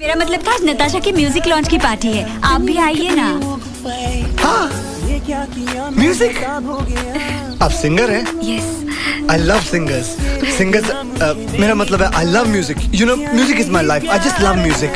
मेरा मतलब था नताशा की म्यूज़िक लॉन्च की पार्टी है। आप भी आइए ना। म्यूज़िक आप सिंगर हैं? Yes I love singers singers मेरा मतलब है I love music you know music is my life I just love music